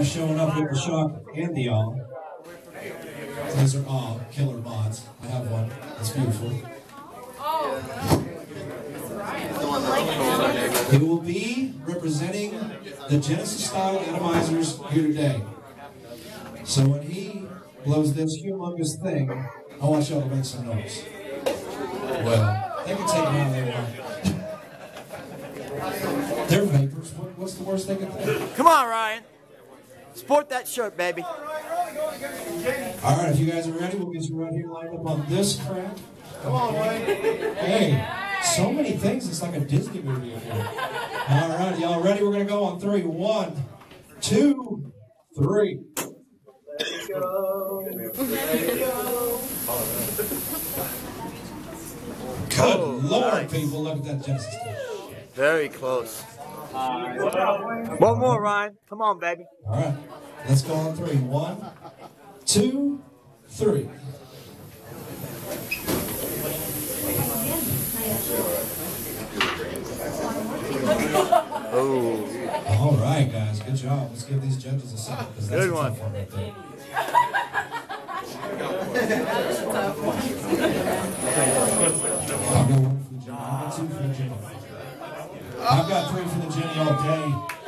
Showing up with the shock and the awe. Those are all killer mods. I have one. It's beautiful. He will be representing the Genesis style atomizers here today. So when he blows this humongous thing, I want y'all to make some noise. Well, they can take it they want. They're vapors. What, what's the worst they can do? Come on, Ryan. Sport that shirt, baby. All right, if you guys are ready, we'll get you right here lined up on this crap. Come on, Wayne. Hey, so many things. It's like a Disney movie in here. All right, y'all ready? We're going to go on three. One, two, three. Good Oh, Lord, nice. people. Look at that Genesis. Very close. One more, Ryan. Come on, baby. All right, let's go on three. One, two, three. Oh, All right, guys, good job. Let's give these judges a second because that's Good a tough one. one right there. I'll go one for the Jenny. I'll go two for the Jenny. I've got three for the Jenny all day.